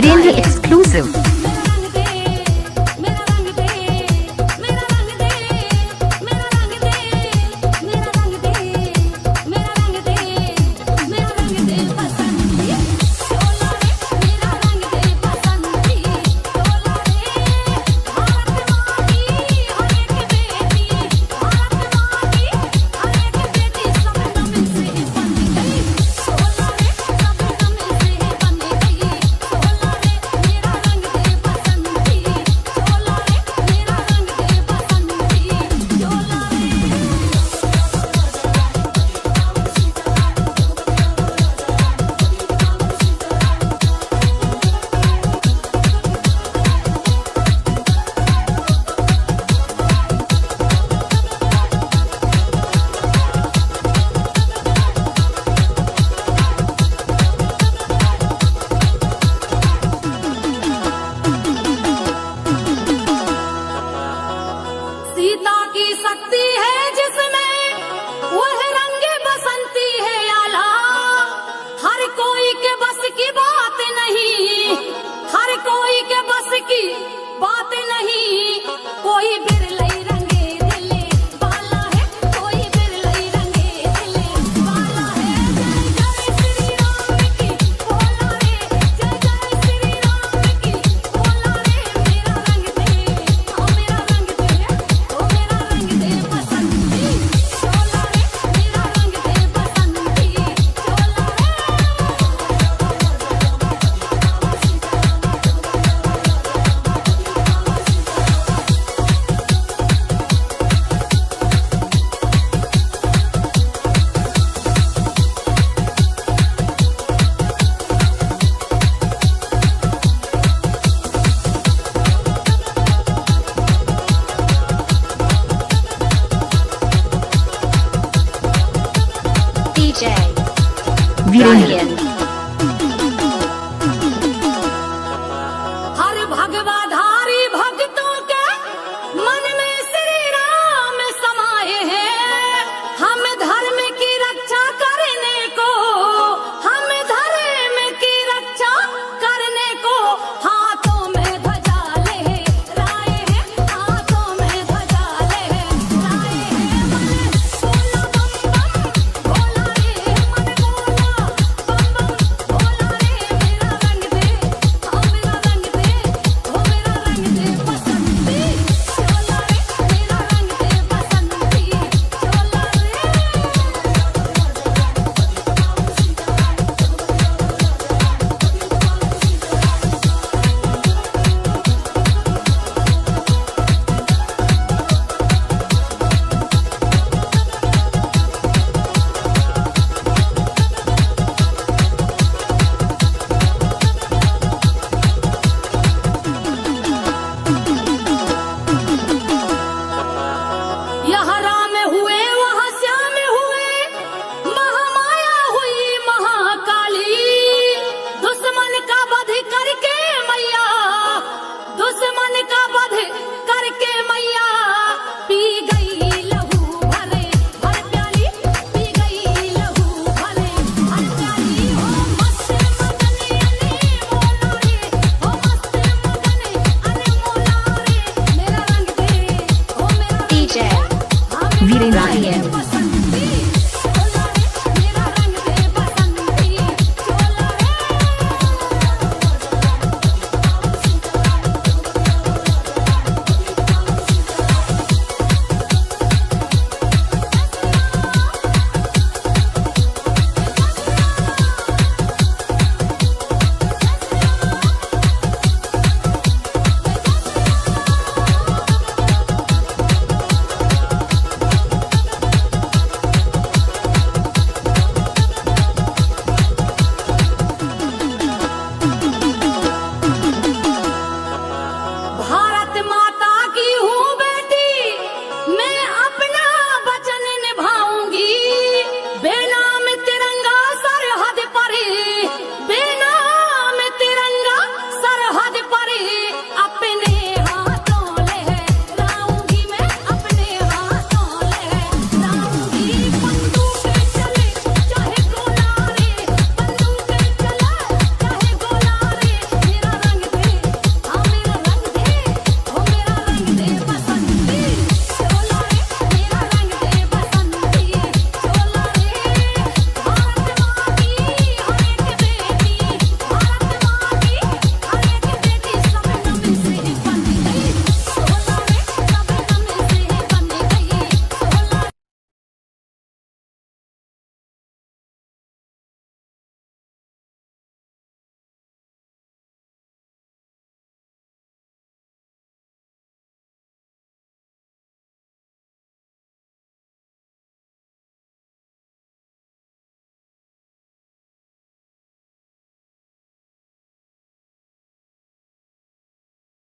Virendra exclusive. सकती है जिसमें वह रंग बसंती है आला। हर कोई के बस की बात नहीं, हर कोई के बस की बात नहीं। कोई 그年. Virendariya.